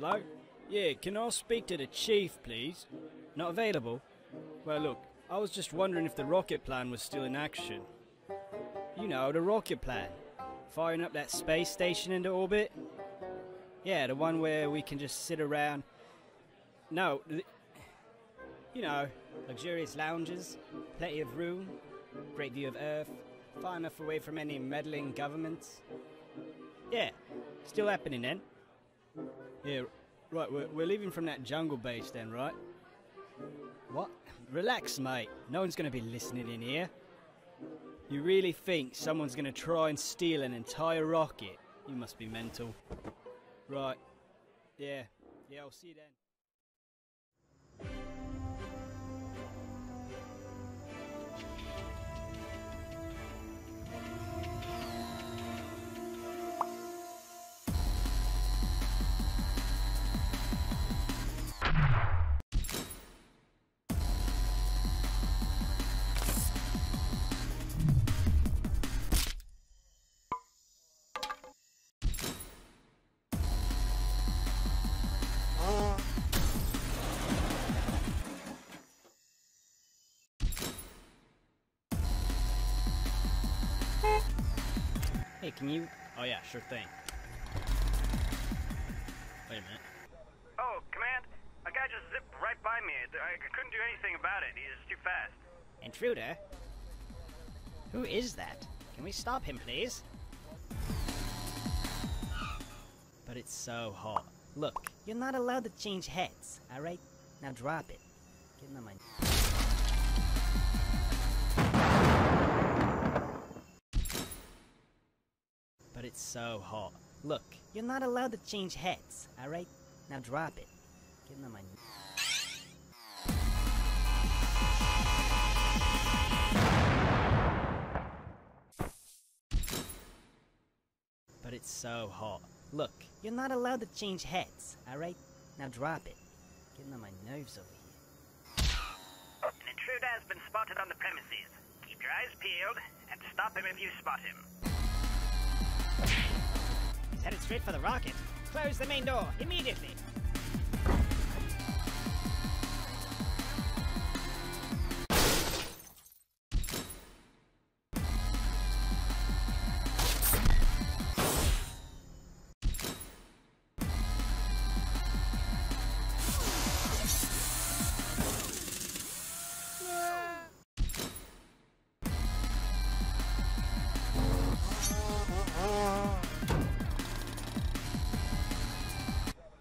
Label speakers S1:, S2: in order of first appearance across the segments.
S1: Hello? Yeah, can I speak to the chief, please? Not available? Well, look, I was just wondering if the rocket plan was still in action. You know, the rocket plan. Firing up that space station into orbit? Yeah, the one where we can just sit around. No, you know, luxurious lounges, plenty of room, great view of Earth, far enough away from any meddling governments. Yeah, still happening then. Yeah, right, we're, we're leaving from that jungle base then, right? What? Relax, mate. No one's gonna be listening in here. You really think someone's gonna try and steal an entire rocket? You must be mental. Right. Yeah. Yeah, I'll see you then. Hey, can you? Oh yeah, sure thing. Wait a minute.
S2: Oh, Command, a guy just zipped right by me. I couldn't do anything about it. He's too fast.
S3: Intruder? Who is that? Can we stop him, please?
S1: But it's so hot.
S3: Look, you're not allowed to change heads, alright? Now drop it. Get on my.
S1: So hot.
S3: Look, you're not allowed to change heads, alright? Now drop it. Get on my.
S1: But it's so hot.
S3: Look, you're not allowed to change heads, alright? Now drop it. Getting on my nerves over here.
S2: An intruder has been spotted on the premises. Keep your eyes peeled and stop him if you spot him.
S3: Headed straight for the rocket. Close the main door, immediately!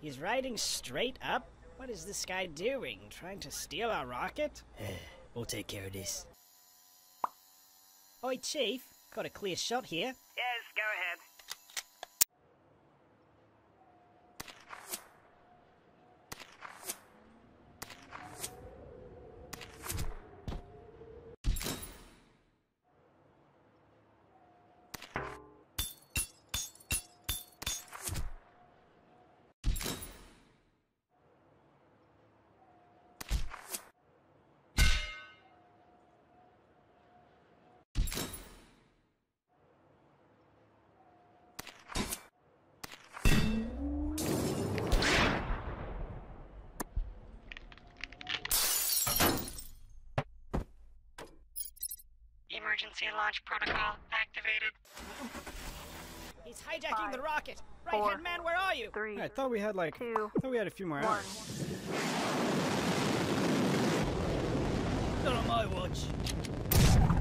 S3: He's riding straight up? What is this guy doing? Trying to steal our rocket?
S1: We'll take care of this.
S3: Oi, Chief. Got a clear shot here.
S2: Yes, go ahead.
S4: Emergency launch protocol activated.
S3: He's hijacking
S5: Five,
S3: the rocket. Right
S5: four,
S3: hand man, where are you?
S5: Three,
S1: I thought we had like.
S5: two,
S1: I thought we had a few more
S5: one.
S1: hours. Not on my watch.